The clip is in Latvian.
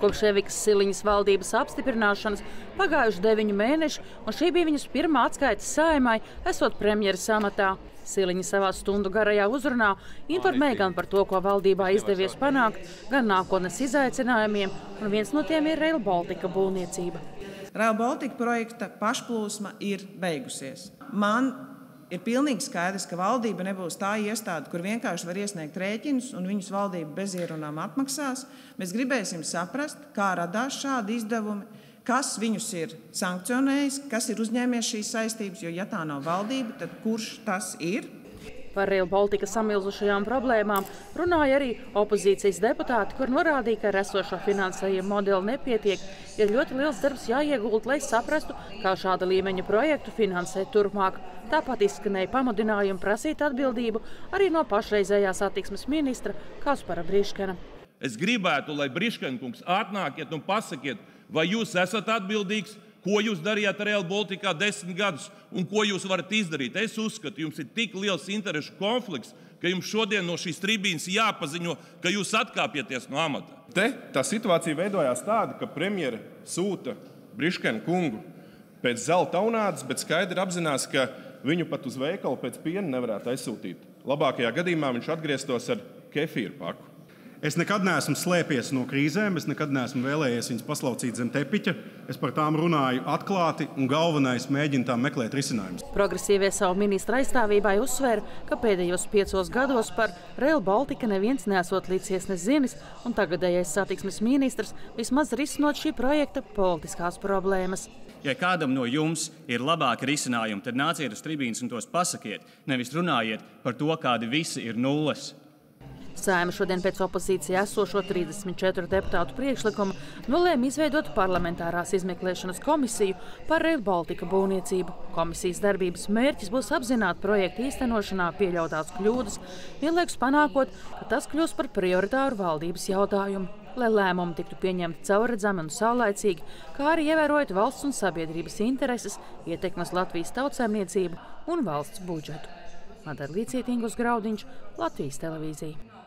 Kopš Evikas Siliņas valdības apstiprināšanas pagājuši deviņi mēneši, un šī bija viņas pirmā atskaita saimai, esot premjeras amatā. Siliņa savā stundu garajā uzrunā informēja gan par to, ko valdībā izdevies panākt, gan nākotnes izaicinājumiem, un viens no tiem ir Rail Baltica būvniecība. Rail Baltica projekta pašplūsma ir beigusies. Man ir pilnīgi skaidrs, ka valdība nebūs tā iestāde, kur vienkārši var iesniegt rēķinus un viņus valdība bez ierunām atmaksās. Mēs gribēsim saprast, kā radās šādi izdevumi, kas viņus ir sankcionējis, kas ir uzņēmies šīs saistības, jo ja tā nav valdība, tad kurš tas ir? Par Rail Baltica samilzušajām problēmām runāja arī opozīcijas deputāti, kur norādīja, ka ar esošo finansējumu modeli nepietiek. Ir ļoti liels darbs jāiegulda, lai saprastu, kā šāda līmeņa projektu finansēt turpmāk. Tāpat izskanēja pamudinājumi prasīt atbildību arī no pašreizējā satiksmes ministra Kaspara Briškena. Es gribētu, lai Briškenkungs atnākiet un pasakiet, vai jūs esat atbildīgs ko jūs darījāt Real Baltica desmit gadus un ko jūs varat izdarīt. Es uzskatu, jums ir tik liels interešu konflikts, ka jums šodien no šīs tribīnes jāpaziņo, ka jūs atkāpjaties no amata. Te tā situācija veidojās tāda, ka premjera sūta Briškenu kungu pēc zelta unādes, bet skaidri apzinās, ka viņu pat uz veikalu pēc piena nevarētu aizsūtīt. Labākajā gadījumā viņš atgrieztos ar kefīru paku. Es nekad neesmu slēpies no krīzēm, es nekad neesmu vēlējies viņas paslaucīt zem tepiņa. Es par tām runāju atklāti un galvenais mēģinu tām meklēt risinājumus. Progresīvie savu ministra aizstāvībai uzsver, ka pēdējos piecos gados par Rail Baltica neviens nesot līdzies nezinis, un tagadējais satiksmes ministrs vismaz risinot šī projekta politiskās problēmas. Ja kādam no jums ir labāki risinājumi, tad nāciet uz tribīnes un tos pasakiet. Nevis runājiet par to, kādi visi ir nulles. Saima šodien pēc opozīcijā esošo 34 deputātu priekšlikumu nolēma izveidot parlamentārās izmeklēšanas komisiju par Rail Baltica būvniecību. Komisijas darbības mērķis būs apzināt projektu īstenošanā pieļautās kļūdas, vienlaikus panākot, ka tas kļūs par prioritāru valdības jautājumu. Lai lēmumi tiktu pieņemti caurredzami un saulaicīgi, kā arī ievērojot valsts un sabiedrības intereses, ietekmes Latvijas tautsēmniecību un valsts budžetu. Madara Līcietīngus Graudiņš, Latvijas televīzija.